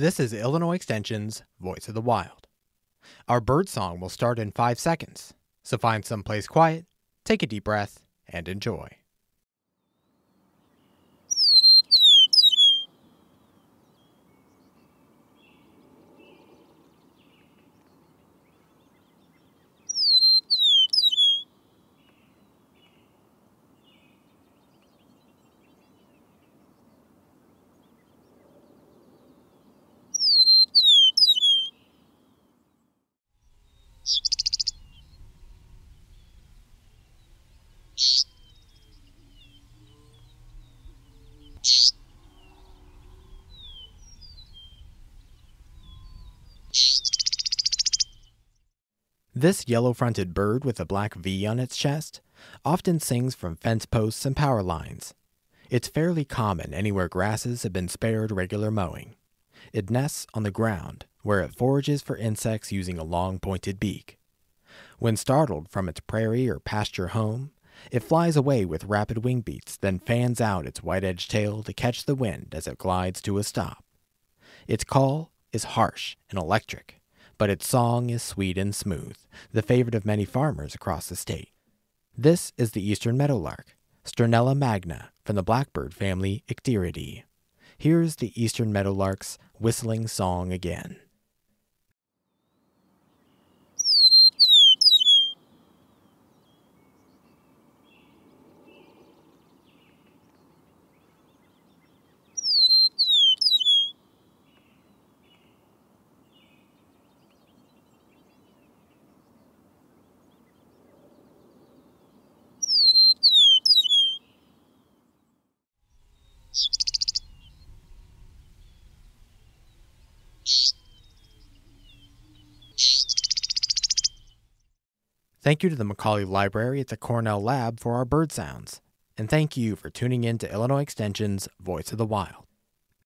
This is Illinois Extension's Voice of the Wild. Our bird song will start in five seconds, so find someplace quiet, take a deep breath, and enjoy. This yellow fronted bird with a black V on its chest often sings from fence posts and power lines. It's fairly common anywhere grasses have been spared regular mowing. It nests on the ground, where it forages for insects using a long pointed beak. When startled from its prairie or pasture home, it flies away with rapid wing beats, then fans out its white edged tail to catch the wind as it glides to a stop. Its call is harsh and electric, but its song is sweet and smooth, the favorite of many farmers across the state. This is the eastern meadowlark, Sturnella magna, from the blackbird family Icteridae. Here's the eastern meadowlark's whistling song again. Thank you to the Macaulay Library at the Cornell Lab for our bird sounds. And thank you for tuning in to Illinois Extension's Voice of the Wild.